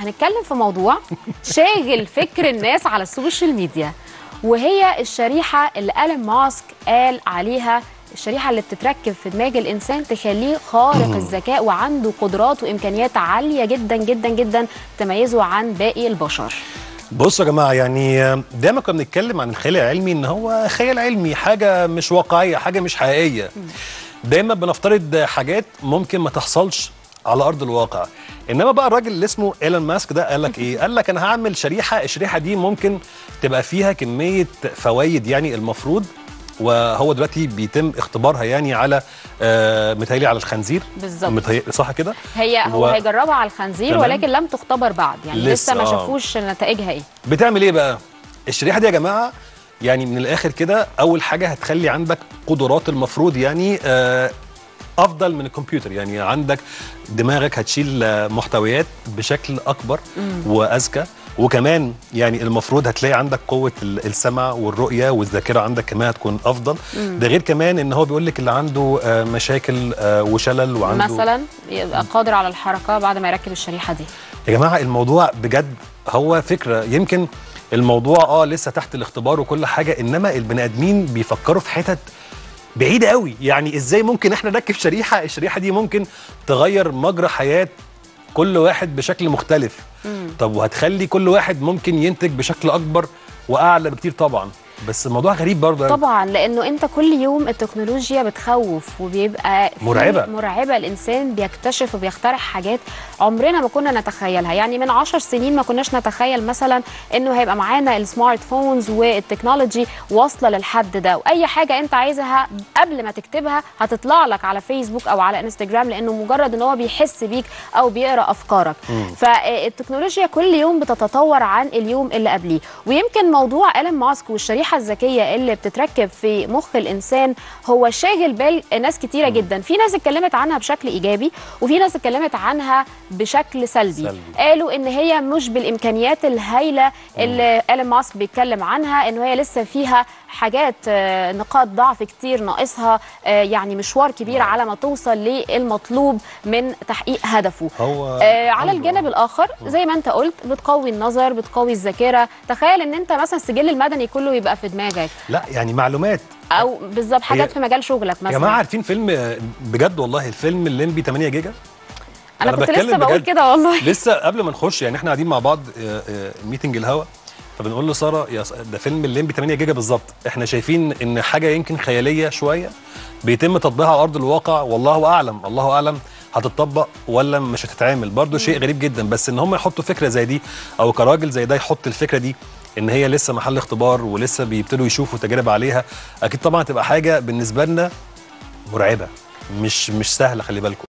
هنتكلم في موضوع شاغل فكر الناس على ال social media وهي الشريحة اللي إيلون ماسك قال عليها الشريحة اللي بتتركب في دماغ الإنسان تخليه خارق الذكاء وعنده قدرات وإمكانيات عالية جدا جدا جدا تميزه عن باقي البشر. بصوا يا جماعة يعني دايما كنا بنتكلم عن الخيال العلمي إن هو خيال علمي حاجة مش واقعية حاجة مش حقيقية. دايما بنفترض حاجات ممكن ما تحصلش على أرض الواقع. إنما بقى الراجل اللي اسمه إيلون ماسك ده قال لك إيه قال لك أنا هعمل شريحة الشريحة دي ممكن تبقى فيها كمية فوائد يعني المفروض وهو دلوقتي بيتم اختبارها يعني على آه متهيألي على الخنزير بالظبط. متهيألي صح كده هي هو و- هيجربها على الخنزير تمام. ولكن لم تختبر بعد يعني لسه, لسه، ما آه. شافوش نتائجها إيه بتعمل إيه بقى الشريحة دي يا جماعة يعني من الآخر كده أول حاجة هتخلي عندك قدرات المفروض يعني آه أفضل من الكمبيوتر. يعني عندك دماغك هتشيل محتويات بشكل أكبر وأذكى وكمان يعني المفروض هتلاقي عندك قوة ال- السمع والرؤية والذاكرة عندك كمان هتكون أفضل. ده غير كمان إن هو بيقول لك اللي عنده آه، مشاكل آه، وشلل وعنده مثلا يبقى قادر على الحركة بعد ما يركب الشريحة دي. يا جماعة الموضوع بجد هو فكرة. يمكن الموضوع آه لسه تحت الاختبار وكل حاجة إنما البني آدمين بيفكروا في حتت بعيده قوي. يعني إزاي ممكن إحنا نركب شريحة؟ الشريحة دي ممكن تغير مجرى حياة كل واحد بشكل مختلف. طب وهتخلي كل واحد ممكن ينتج بشكل أكبر وأعلى بكتير طبعا. بس الموضوع غريب برضه أوي. طبعا لأنه أنت كل يوم التكنولوجيا بتخوف وبيبقى في مرعبة. مرعبة الإنسان بيكتشف وبيخترع حاجات عمرنا ما كنا نتخيلها. يعني من عشر سنين ما كناش نتخيل مثلا إنه هيبقى معانا ال smart phones وال technology واصلة للحد ده. وأي حاجة أنت عايزها قبل ما تكتبها هتطلع لك على فيسبوك أو على إنستجرام لأنه مجرد إن هو بيحس بيك أو بيقرأ أفكارك. فالتكنولوجيا كل يوم بتتطور عن اليوم اللي قبليه. ويمكن موضوع إيلون ماسك والشريحة الذكية اللي بتتركب في مخ الإنسان هو شاغل بال ناس كتيرة جدا. في ناس اتكلمت عنها بشكل إيجابي وفي ناس اتكلمت عنها بشكل سلبي, سلبي. قالوا إن هي مش بالإمكانيات الهائله اللي إيلون ماسك بيتكلم عنها إن هي لسه فيها حاجات آه، نقاط ضعف كتير ناقصها آه، يعني مشوار كبير على ما توصل للمطلوب من تحقيق هدفه. هو آه على الجانب الآخر زي ما أنت قلت بتقوي النظر بتقوي الذاكرة. تخيل إن أنت مثلا السجل المدني كله يبقى في دماغك. لا يعني معلومات. أو بالظبط حاجات في مجال شغلك يا مثلا جماعة عارفين فيلم آه، بجد والله الفيلم الليمبي 8 جيجا؟ أنا أنا كنت بتكلم لسه بقول. كده والله. لسه قبل ما نخش يعني إحنا قاعدين مع بعض آه، آه، meeting الهوا فبنقول لسارة يا ده فيلم الليمبي 8 جيجا بالظبط. إحنا شايفين إن حاجة يمكن خيالية شوية بيتم تطبيقها على أرض الواقع والله أعلم الله أعلم هتطبق ولا مش هتتعمل. برضو شيء غريب جدا بس إن هم يحطوا فكرة زي دي أو كراجل زي ده يحط الفكرة دي إن هي لسه محل اختبار ولسه بيبتدوا يشوفوا تجارب عليها أكيد طبعا تبقى حاجة بالنسبة لنا مرعبة مش مش سهلة خلي بالكم.